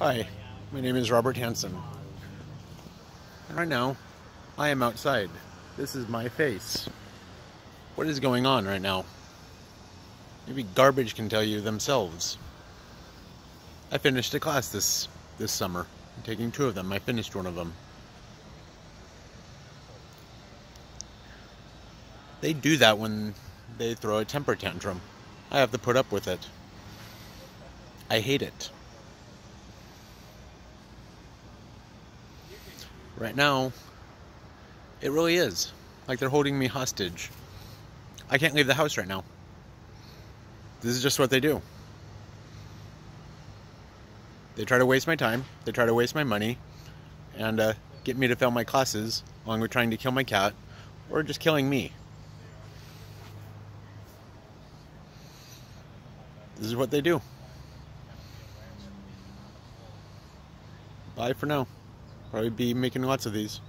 Hi, my name is Robert Hansen. And right now, I am outside. This is my face. What is going on right now? Maybe garbage can tell you themselves. I finished a class this this summer. I'm taking two of them. I finished one of them. They do that when they throw a temper tantrum. I have to put up with it. I hate it. Right now, it really is. Like they're holding me hostage. I can't leave the house right now. This is just what they do. They try to waste my time, they try to waste my money, and uh, get me to fail my classes, along with trying to kill my cat, or just killing me. This is what they do. Bye for now. Probably be making lots of these.